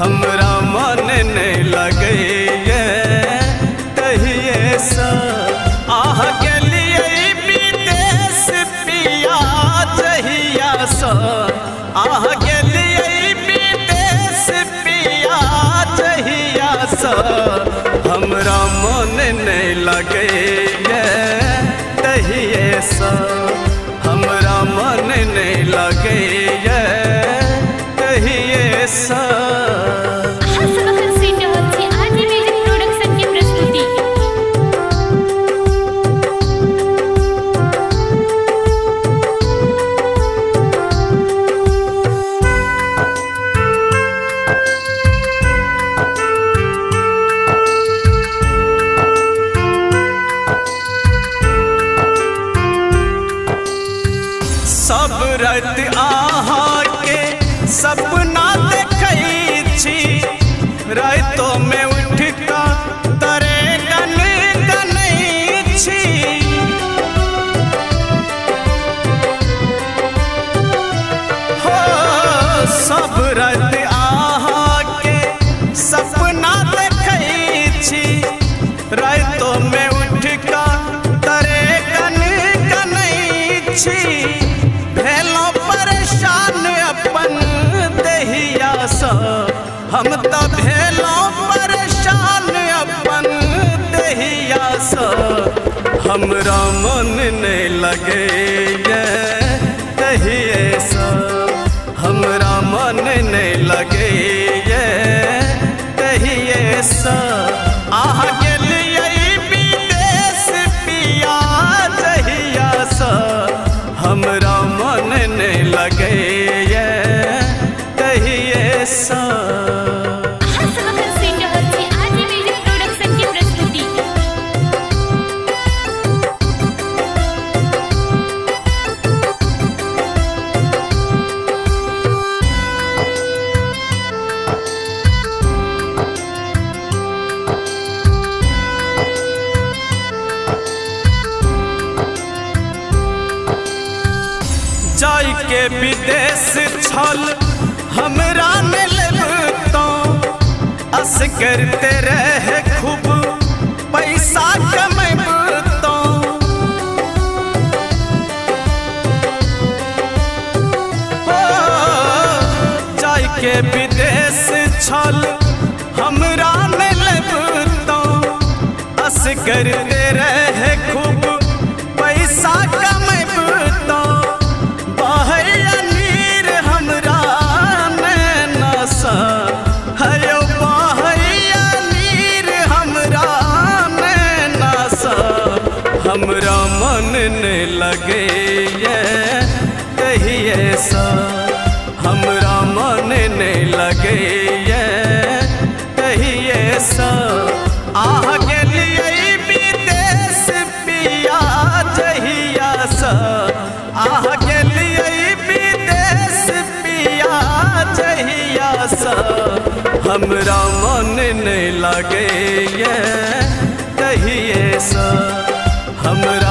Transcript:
हमरा मन नहीं लगे ये। कहिए सा आह के लिए विदेश पिया जहिया सा आह के लिए विदेश पिया जहिया सा हमरा मन नहीं लगे ये। कहिए सा आहा के सपना देखै छी। रातों में परेशान अपन देहिया सा। हम तो परेशान अपन देहिया सा। हमरा मन नहीं लगे कहिए सा। हमरा मन नहीं लगे कहिए सा। नहीं जाय के विदेश छल। हमरा ने लेबतो अस करते रहे खूब। पैसा कमेबतो। जाय के विदेश छल। हमरा ने लेबतो अस करते रहे जहिया सा। हमरा मन नहीं लगे कहिए सा। हमरा